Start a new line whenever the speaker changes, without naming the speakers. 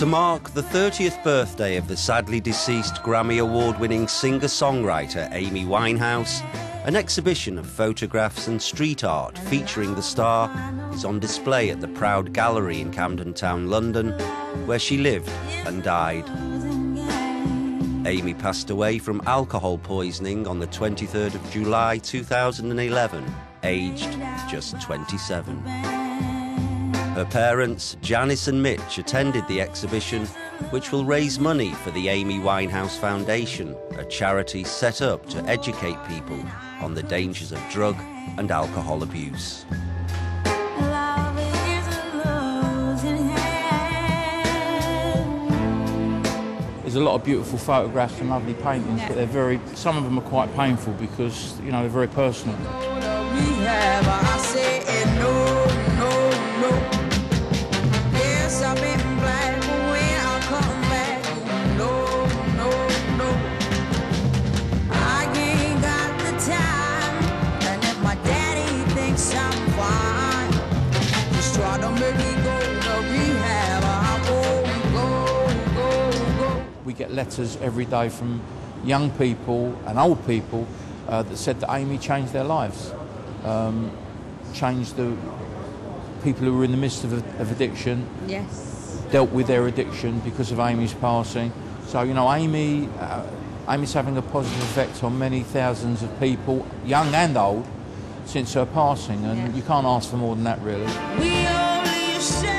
To mark the 30th birthday of the sadly deceased Grammy Award winning singer songwriter Amy Winehouse, an exhibition of photographs and street art featuring the star is on display at the Proud Gallery in Camden Town, London, where she lived and died. Amy passed away from alcohol poisoning on the 23rd of July 2011, aged just 27. Her parents, Janis and Mitch, attended the exhibition, which will raise money for the Amy Winehouse Foundation, a charity set up to educate people on the dangers of drug and alcohol abuse.
There's a lot of beautiful photographs and lovely paintings, yeah. but they're very. Some of them are quite painful because you know they're very personal. We get letters every day from young people and old people uh, that said that Amy changed their lives, um, changed the people who were in the midst of, of addiction.
Yes.
Dealt with their addiction because of Amy's passing. So you know, Amy, uh, Amy's having a positive effect on many thousands of people, young and old, since her passing, and yeah. you can't ask for more than that, really should.